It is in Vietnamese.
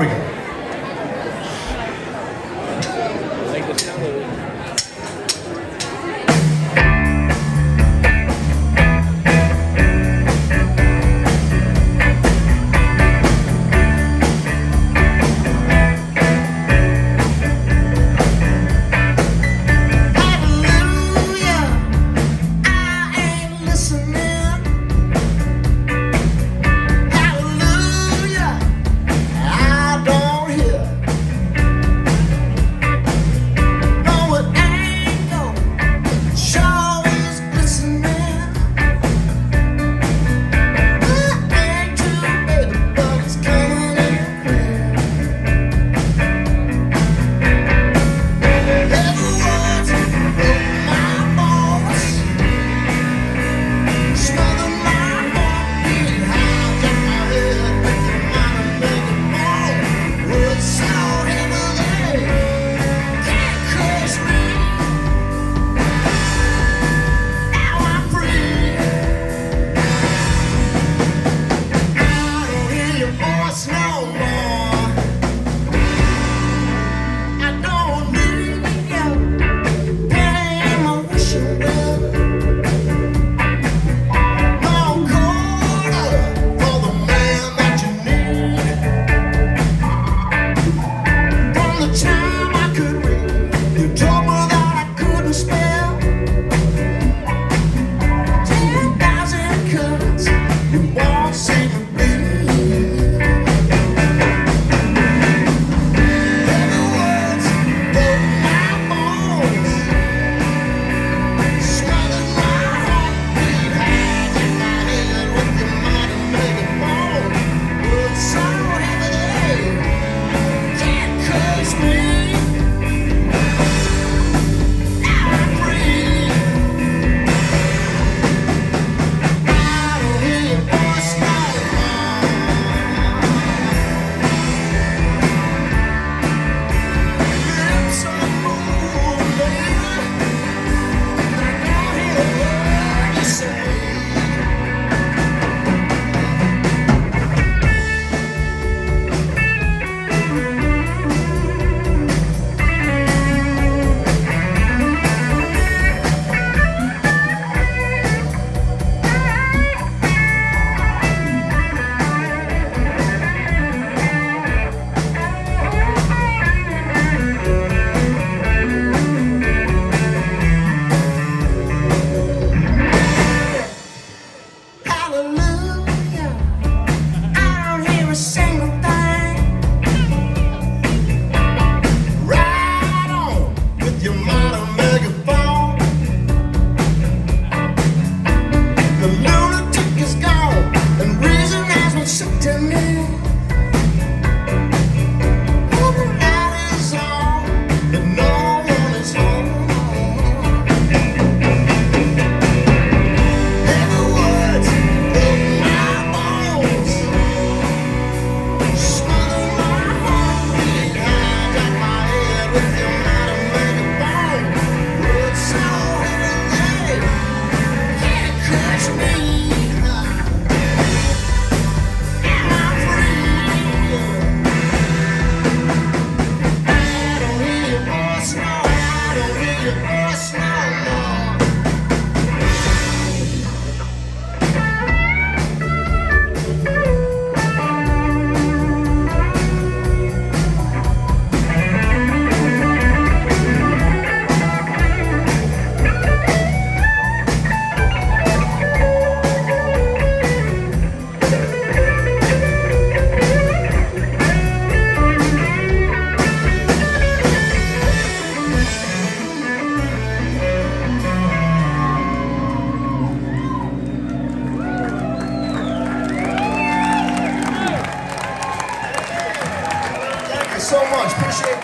Here we go. much. Appreciate it.